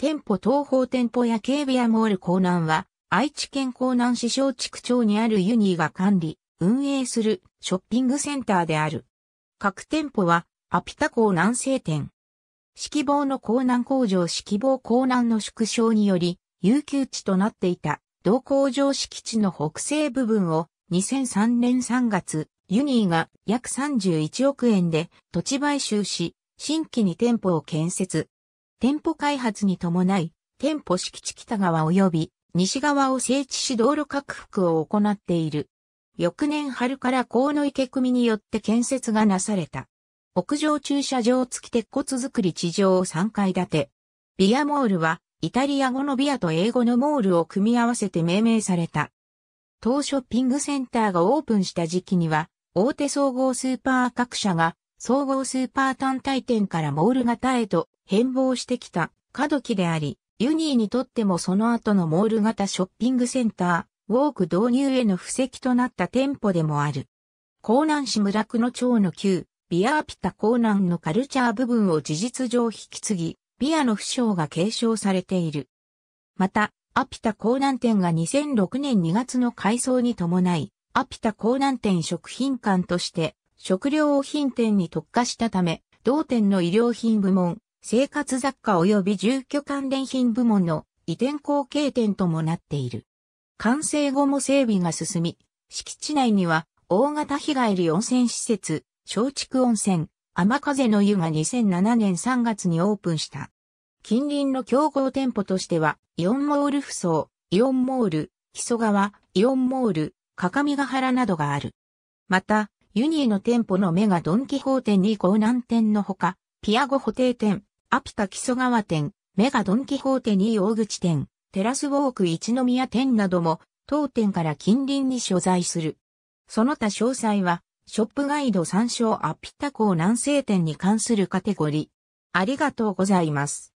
店舗東方店舗や警備やモール港南は、愛知県江南市小畜町にあるユニーが管理、運営するショッピングセンターである。各店舗は、アピタ港南西店。式房の港南工場式房港南の縮小により、有給地となっていた、同工場敷地の北西部分を、2003年3月、ユニーが約31億円で土地買収し、新規に店舗を建設。店舗開発に伴い、店舗敷地北側及び西側を整地し道路拡幅を行っている。翌年春から河野池組によって建設がなされた。屋上駐車場付き鉄骨造り地上を3階建て。ビアモールはイタリア語のビアと英語のモールを組み合わせて命名された。当ショッピングセンターがオープンした時期には、大手総合スーパー各社が総合スーパー単体店からモール型へと変貌してきた過渡期であり、ユニーにとってもその後のモール型ショッピングセンター、ウォーク導入への布石となった店舗でもある。江南市村区の町の旧、ビアーピタ江南のカルチャー部分を事実上引き継ぎ、ビアの負傷が継承されている。また、アピタ江南店が2006年2月の改装に伴い、アピタ江南店食品館として食料品店に特化したため、同店の衣料品部門、生活雑貨及び住居関連品部門の移転後継店ともなっている。完成後も整備が進み、敷地内には大型日帰り温泉施設、松竹温泉、天風の湯が2007年3月にオープンした。近隣の競合店舗としては、イオンモール府層、イオンモール、木曽川、イオンモール、各務原などがある。また、ユニーの店舗のメガドンキホーテに港南店のほか、ピアゴホテイ店、アピタ木曽川店、メガドンキホーテ2大口店、テラスウォーク一宮店なども、当店から近隣に所在する。その他詳細は、ショップガイド参照アピタ港南西店に関するカテゴリー。ありがとうございます。